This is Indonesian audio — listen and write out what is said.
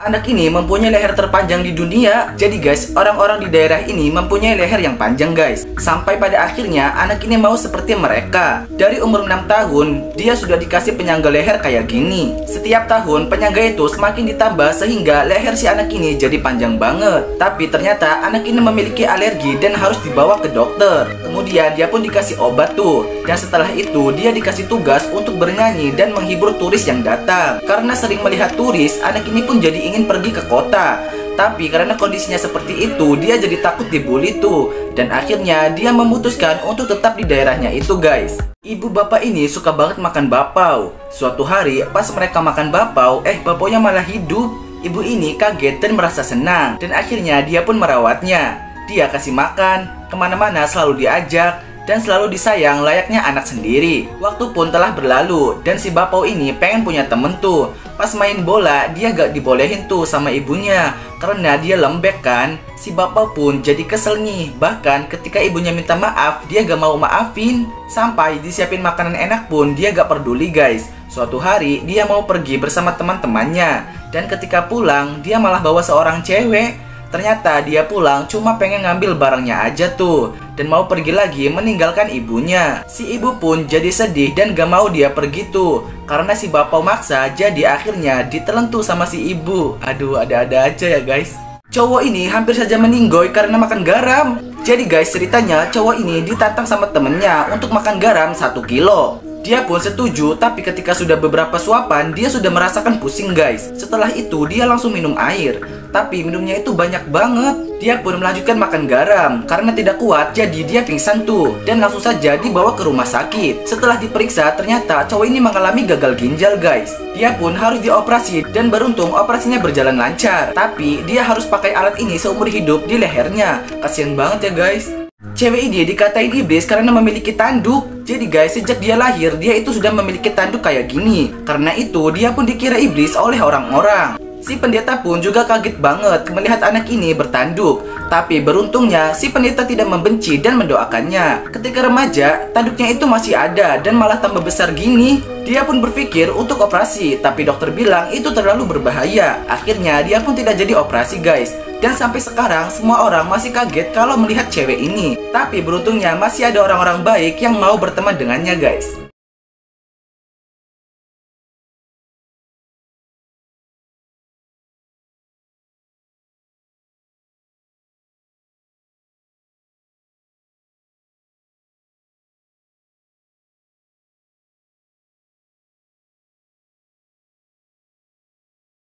Anak ini mempunyai leher terpanjang di dunia. Jadi guys, orang-orang di daerah ini mempunyai leher yang panjang guys. Sampai pada akhirnya anak ini mau seperti mereka. Dari umur 6 tahun, dia sudah dikasih penyangga leher kayak gini. Setiap tahun penyangga itu semakin ditambah sehingga leher si anak ini jadi panjang banget. Tapi ternyata anak ini memiliki alergi dan harus dibawa ke dokter. Kemudian dia pun dikasih obat tuh. Dan setelah itu dia dikasih tugas untuk bernyanyi dan menghibur turis yang datang. Karena sering melihat turis, anak ini pun jadi ingin pergi ke kota. Tapi karena kondisinya seperti itu, dia jadi takut dibully tuh. Dan akhirnya dia memutuskan untuk tetap di daerahnya itu guys. Ibu bapak ini suka banget makan bapau. Suatu hari pas mereka makan bapau, eh bapaunya malah hidup. Ibu ini kaget dan merasa senang. Dan akhirnya dia pun merawatnya. Dia kasih makan, ke mana-mana selalu diajak, dan selalu disayang layaknya anak sendiri. Waktu pun telah berlalu dan si Bapau ini pengen punya temen tuh. Pas main bola dia gak dibolehin tuh sama ibunya karena dia lembek kan. Si Bapau pun jadi kesel nih. Bahkan ketika ibunya minta maaf dia gak mau maafin. Sampai disiapin makanan enak pun dia gak peduli guys. Suatu hari dia mau pergi bersama teman-temannya dan ketika pulang dia malah bawa seorang cewek Ternyata dia pulang cuma pengen ngambil barangnya aja tuh. Dan mau pergi lagi meninggalkan ibunya. Si ibu pun jadi sedih dan gak mau dia pergi tuh. Karena si bapak maksa jadi akhirnya ditelentu sama si ibu. Aduh ada-ada aja ya guys. Cowok ini hampir saja meninggoy karena makan garam. Jadi guys ceritanya cowok ini ditantang sama temennya untuk makan garam 1 kilo dia pun setuju, tapi ketika sudah beberapa suapan, dia sudah merasakan pusing guys. Setelah itu, dia langsung minum air. Tapi minumnya itu banyak banget. Dia pun melanjutkan makan garam. Karena tidak kuat, jadi dia pingsan tuh. Dan langsung saja dibawa ke rumah sakit. Setelah diperiksa, ternyata cowok ini mengalami gagal ginjal guys. Dia pun harus dioperasi dan beruntung operasinya berjalan lancar. Tapi dia harus pakai alat ini seumur hidup di lehernya. Kasian banget ya guys. Cewek ini dikatain iblis karena memiliki tanduk. Jadi guys, sejak dia lahir, dia itu sudah memiliki tanduk kayak gini. Karena itu, dia pun dikira iblis oleh orang-orang. Si pendeta pun juga kaget banget melihat anak ini bertanduk. Tapi beruntungnya, si pendeta tidak membenci dan mendoakannya. Ketika remaja, tanduknya itu masih ada dan malah tambah besar gini. Dia pun berpikir untuk operasi, tapi dokter bilang itu terlalu berbahaya. Akhirnya, dia pun tidak jadi operasi guys. Dan sampai sekarang semua orang masih kaget kalau melihat cewek ini. Tapi beruntungnya masih ada orang-orang baik yang mau berteman dengannya guys.